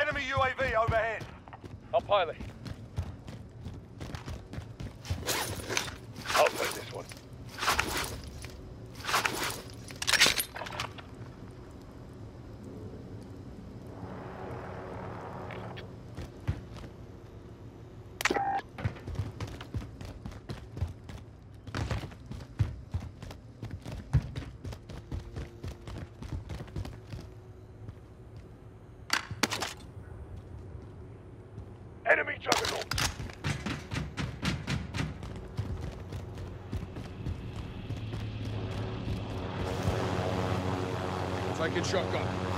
Enemy UAV overhead. I'll pilot. Enemy juggernaut! Taking shotgun.